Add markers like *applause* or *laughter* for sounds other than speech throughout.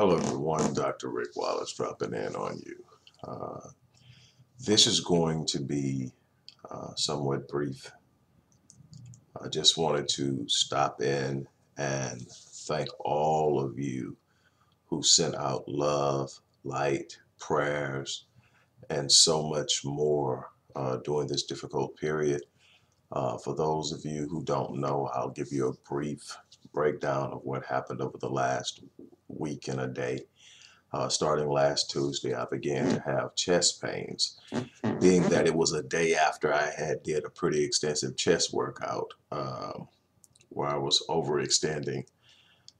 Hello, everyone. Dr. Rick Wallace dropping in on you. Uh, this is going to be uh, somewhat brief. I just wanted to stop in and thank all of you who sent out love, light, prayers, and so much more uh, during this difficult period. Uh, for those of you who don't know, I'll give you a brief breakdown of what happened over the last week and a day. Uh, starting last Tuesday, I began to have chest pains, being that it was a day after I had did a pretty extensive chest workout um, where I was overextending.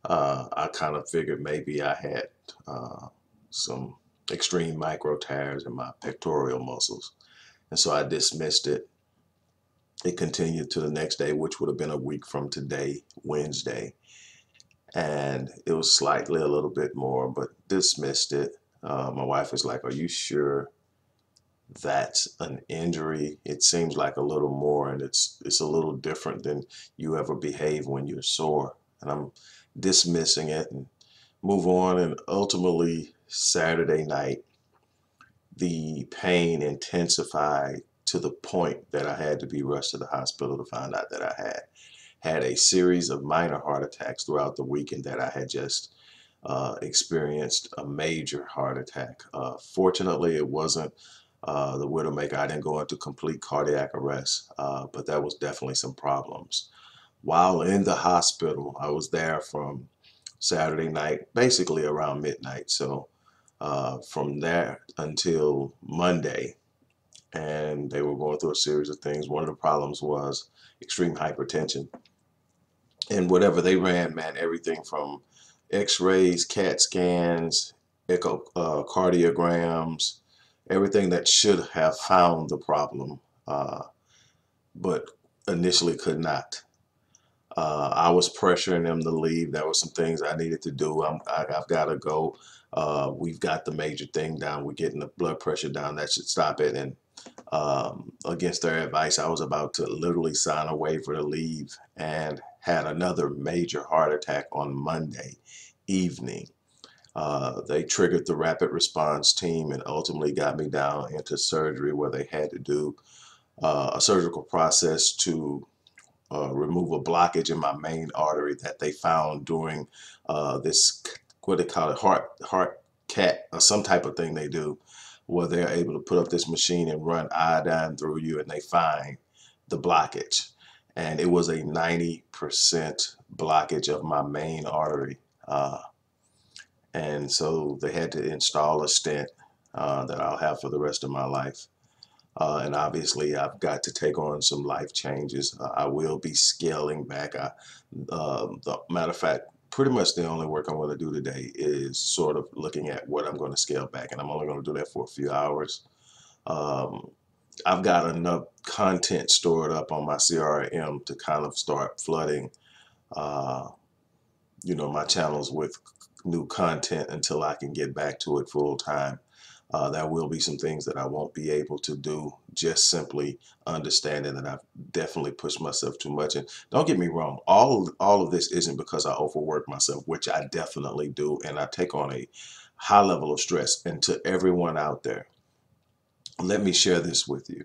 Uh, I kind of figured maybe I had uh, some extreme micro tears in my pectoral muscles. And so I dismissed it. It continued to the next day, which would have been a week from today, Wednesday. And it was slightly a little bit more, but dismissed it. Uh, my wife was like, Are you sure that's an injury? It seems like a little more, and it's it's a little different than you ever behave when you're sore. And I'm dismissing it and move on. And ultimately, Saturday night, the pain intensified to the point that I had to be rushed to the hospital to find out that I had had a series of minor heart attacks throughout the weekend that I had just uh, experienced a major heart attack. Uh, fortunately, it wasn't uh, the Widowmaker. I didn't go into complete cardiac arrest, uh, but that was definitely some problems. While in the hospital, I was there from Saturday night, basically around midnight. So uh, from there until Monday, and they were going through a series of things. One of the problems was extreme hypertension. And whatever they ran, man, everything from x-rays, CAT scans, echocardiograms, uh, everything that should have found the problem, uh, but initially could not. Uh, I was pressuring them to leave. There were some things I needed to do. I'm, I, have got to go. Uh, we've got the major thing down. We're getting the blood pressure down. That should stop it. And um, against their advice, I was about to literally sign a waiver to leave and had another major heart attack on Monday evening. Uh, they triggered the rapid response team and ultimately got me down into surgery where they had to do uh, a surgical process to uh, remove a blockage in my main artery that they found during uh, this what they call it heart heart cat or some type of thing they do where they're able to put up this machine and run iodine through you and they find the blockage and it was a 90% blockage of my main artery uh, and so they had to install a stent uh, that I'll have for the rest of my life uh, and obviously, I've got to take on some life changes. Uh, I will be scaling back. I, uh, the matter of fact, pretty much the only work I'm going to do today is sort of looking at what I'm going to scale back, and I'm only going to do that for a few hours. Um, I've got enough content stored up on my CRM to kind of start flooding, uh, you know, my channels with new content until I can get back to it full time. Uh, there will be some things that I won't be able to do just simply understanding that I've definitely pushed myself too much. And don't get me wrong, all of, all of this isn't because I overwork myself, which I definitely do, and I take on a high level of stress. And to everyone out there, let me share this with you.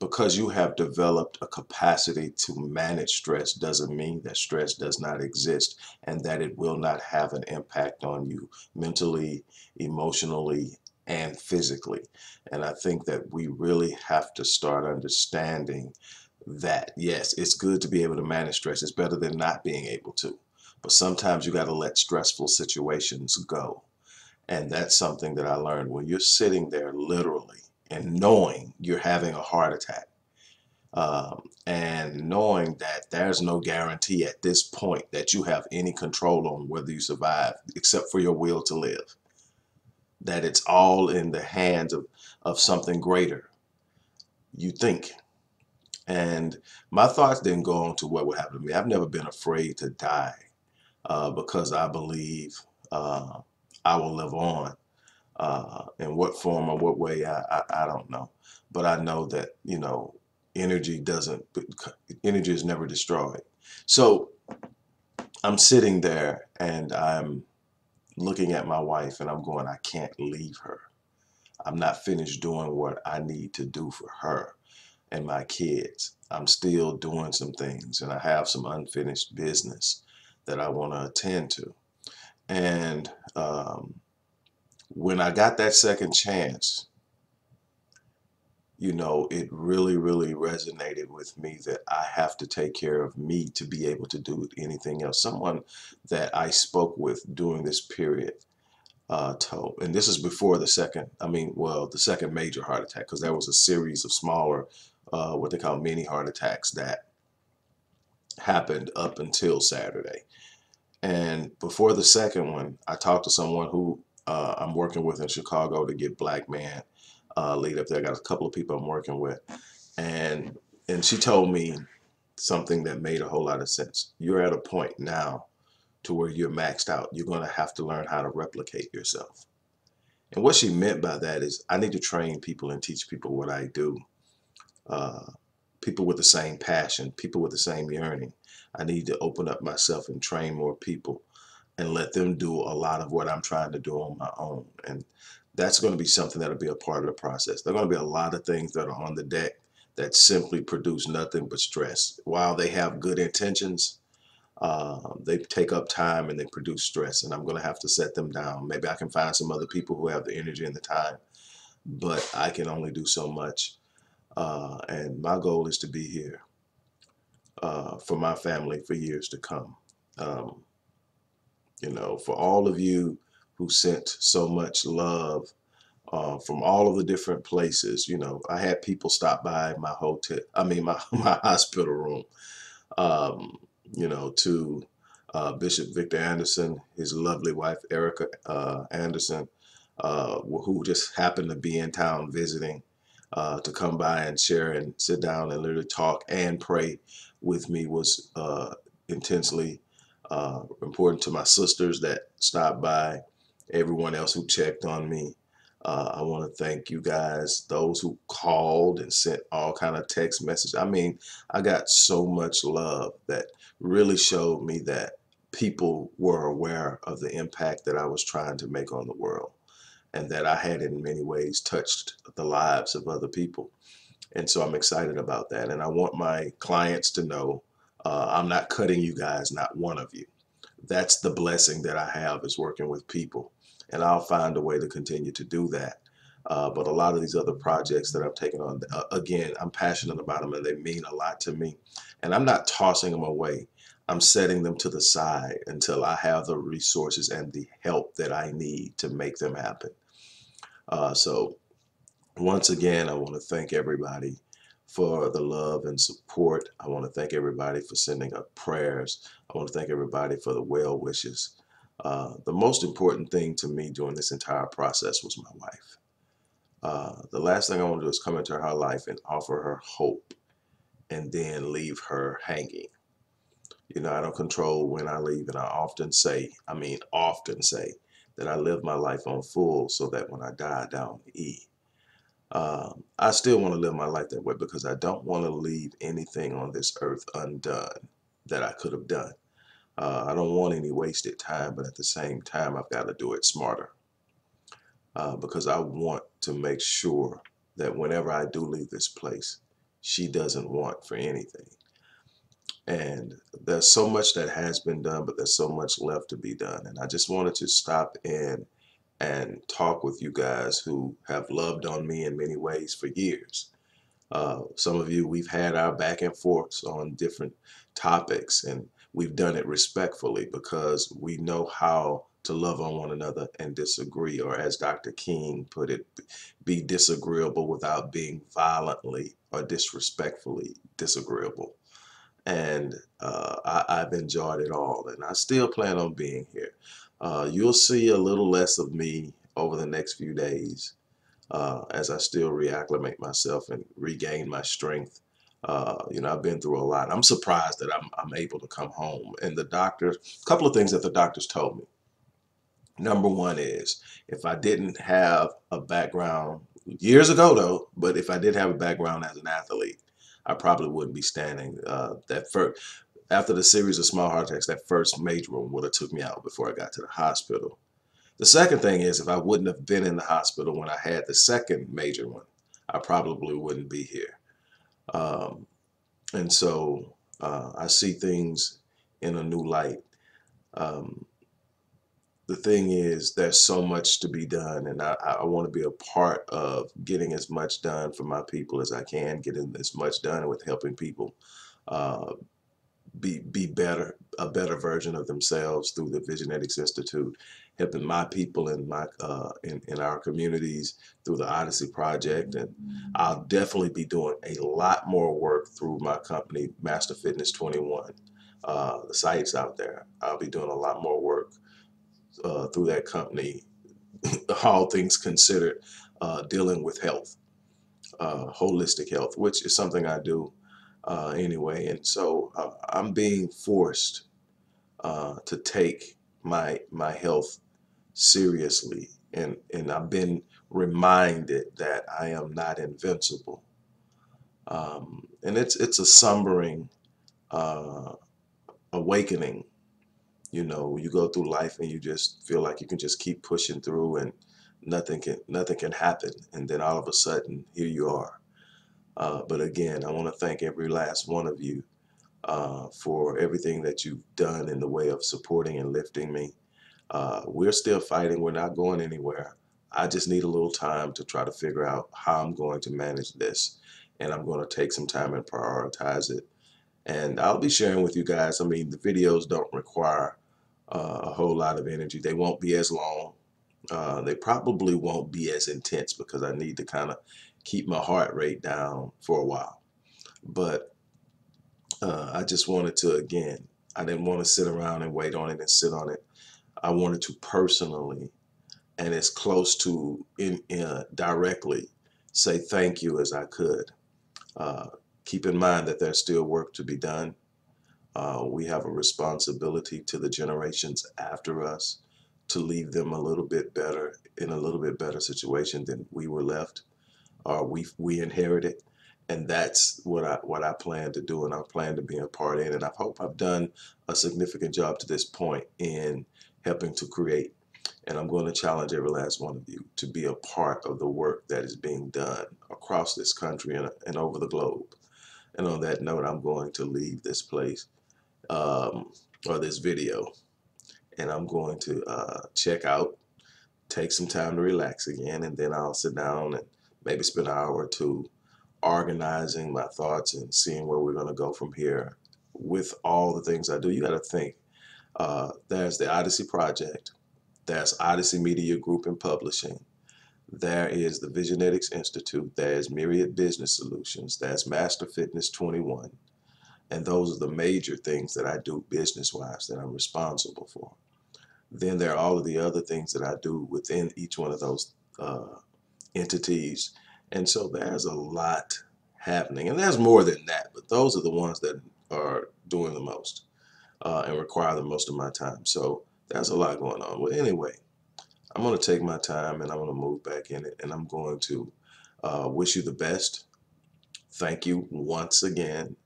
Because you have developed a capacity to manage stress doesn't mean that stress does not exist and that it will not have an impact on you mentally, emotionally, and physically. And I think that we really have to start understanding that, yes, it's good to be able to manage stress. It's better than not being able to. But sometimes you got to let stressful situations go. And that's something that I learned when you're sitting there literally and knowing you're having a heart attack. Um, and knowing that there's no guarantee at this point that you have any control on whether you survive except for your will to live that it's all in the hands of, of something greater. You think. And my thoughts didn't go on to what would happen to me. I've never been afraid to die uh, because I believe uh, I will live on. Uh, in what form or what way, I, I, I don't know. But I know that, you know, energy doesn't, energy is never destroyed. So I'm sitting there and I'm looking at my wife and I'm going, I can't leave her. I'm not finished doing what I need to do for her and my kids. I'm still doing some things and I have some unfinished business that I want to attend to. And um, when I got that second chance, you know, it really, really resonated with me that I have to take care of me to be able to do anything else. Someone that I spoke with during this period uh, told, and this is before the second, I mean, well, the second major heart attack, because there was a series of smaller, uh, what they call mini heart attacks that happened up until Saturday. And before the second one, I talked to someone who uh, I'm working with in Chicago to get Black Man uh, lead up there. I got a couple of people I'm working with, and and she told me something that made a whole lot of sense. You're at a point now to where you're maxed out. You're going to have to learn how to replicate yourself. And what she meant by that is I need to train people and teach people what I do. Uh, people with the same passion, people with the same yearning. I need to open up myself and train more people and let them do a lot of what I'm trying to do on my own. And that's going to be something that'll be a part of the process. There are going to be a lot of things that are on the deck that simply produce nothing but stress. While they have good intentions, uh, they take up time and they produce stress. And I'm going to have to set them down. Maybe I can find some other people who have the energy and the time, but I can only do so much. Uh, and my goal is to be here uh, for my family for years to come. Um, you know, for all of you who sent so much love uh, from all of the different places. You know, I had people stop by my hotel, I mean, my, *laughs* my hospital room, um, you know, to uh, Bishop Victor Anderson, his lovely wife, Erica uh, Anderson, uh, who just happened to be in town visiting. Uh, to come by and share and sit down and literally talk and pray with me was uh, important to my sisters that stopped by everyone else who checked on me. Uh, I want to thank you guys, those who called and sent all kind of text messages. I mean, I got so much love that really showed me that people were aware of the impact that I was trying to make on the world and that I had in many ways touched the lives of other people. And so I'm excited about that. And I want my clients to know uh, I'm not cutting you guys, not one of you. That's the blessing that I have is working with people and I'll find a way to continue to do that. Uh, but a lot of these other projects that I've taken on, uh, again, I'm passionate about them and they mean a lot to me. And I'm not tossing them away. I'm setting them to the side until I have the resources and the help that I need to make them happen. Uh, so once again, I want to thank everybody for the love and support. I want to thank everybody for sending up prayers. I want to thank everybody for the well wishes. Uh, the most important thing to me during this entire process was my wife. Uh, the last thing I want to do is come into her life and offer her hope and then leave her hanging. You know, I don't control when I leave, and I often say, I mean, often say, that I live my life on full so that when I die, I die on E. Um, I still want to live my life that way because I don't want to leave anything on this earth undone that I could have done. Uh, I don't want any wasted time, but at the same time, I've got to do it smarter uh, because I want to make sure that whenever I do leave this place, she doesn't want for anything. And there's so much that has been done, but there's so much left to be done. And I just wanted to stop in and talk with you guys who have loved on me in many ways for years. Uh, some of you, we've had our back and forths on different topics, and we've done it respectfully because we know how to love on one another and disagree, or as Dr. King put it, be disagreeable without being violently or disrespectfully disagreeable. And uh, I, have enjoyed it all, and I still plan on being here. Uh, you'll see a little less of me over the next few days uh, as I still reacclimate myself and regain my strength uh, you know, I've been through a lot. I'm surprised that I'm, I'm able to come home. And the doctors, a couple of things that the doctors told me. Number one is if I didn't have a background years ago, though, but if I did have a background as an athlete, I probably wouldn't be standing. Uh, that first, after the series of small heart attacks, that first major one would have took me out before I got to the hospital. The second thing is if I wouldn't have been in the hospital when I had the second major one, I probably wouldn't be here. Um, and so uh, I see things in a new light. Um, the thing is, there's so much to be done, and I, I want to be a part of getting as much done for my people as I can, getting as much done with helping people uh, be be better, a better version of themselves through the Visionetics Institute, helping my people in my uh, in in our communities through the Odyssey Project, and I'll definitely be doing a lot more work through my company, Master Fitness 21. Uh, the sites out there, I'll be doing a lot more work uh, through that company, *laughs* all things considered, uh, dealing with health, uh, holistic health, which is something I do uh, anyway. And so uh, I'm being forced uh, to take my my health seriously, and and I've been reminded that I am not invincible. Um, and it's it's a sombering awakening you know you go through life and you just feel like you can just keep pushing through and nothing can nothing can happen and then all of a sudden here you are uh, but again I want to thank every last one of you uh, for everything that you've done in the way of supporting and lifting me uh, we're still fighting we're not going anywhere I just need a little time to try to figure out how I'm going to manage this and I'm going to take some time and prioritize it and I'll be sharing with you guys I mean the videos don't require uh, a whole lot of energy. They won't be as long. Uh, they probably won't be as intense because I need to kind of keep my heart rate down for a while. But uh, I just wanted to, again, I didn't want to sit around and wait on it and sit on it. I wanted to personally and as close to in, in directly say thank you as I could. Uh, keep in mind that there's still work to be done. Uh, we have a responsibility to the generations after us to leave them a little bit better, in a little bit better situation than we were left or we, we inherited. And that's what I what I plan to do and I plan to be a part in. And I hope I've done a significant job to this point in helping to create. And I'm going to challenge every last one of you to be a part of the work that is being done across this country and, and over the globe. And on that note, I'm going to leave this place um, or this video and I'm going to uh, check out, take some time to relax again, and then I'll sit down and maybe spend an hour or two organizing my thoughts and seeing where we're going to go from here with all the things I do. You got to think. Uh, there's the Odyssey Project. There's Odyssey Media Group and Publishing. There is the Visionetics Institute. There's Myriad Business Solutions. There's Master Fitness 21. And those are the major things that I do business-wise that I'm responsible for. Then there are all of the other things that I do within each one of those uh, entities. And so there's a lot happening. And there's more than that, but those are the ones that are doing the most uh, and require the most of my time. So there's a lot going on. Well, anyway, I'm going to take my time and I'm going to move back in it and I'm going to uh, wish you the best. Thank you once again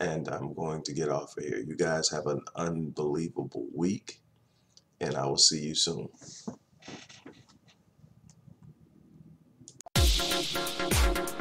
and I'm going to get off of here. You guys have an unbelievable week, and I will see you soon. Thank you.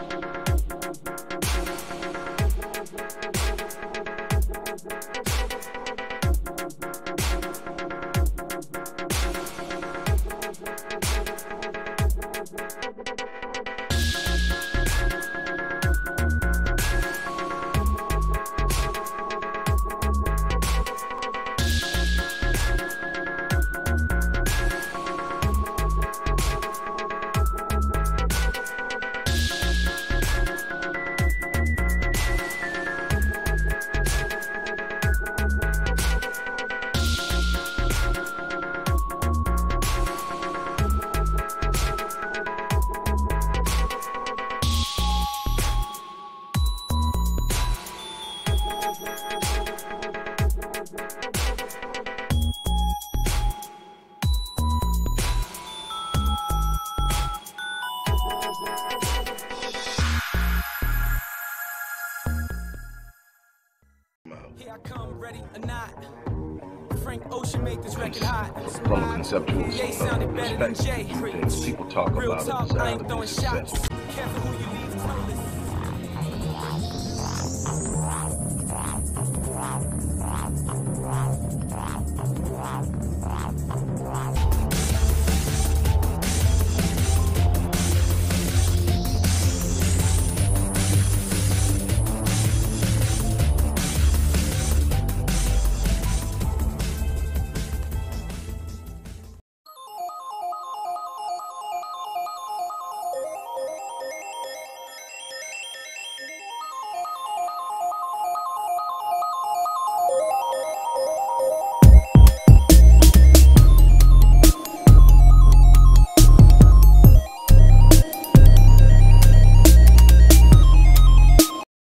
I come ready or not. Frank Ocean made this record hot. From conceptuals, respect, things people talk Real about talk, I ain't throwing shots. Careful who you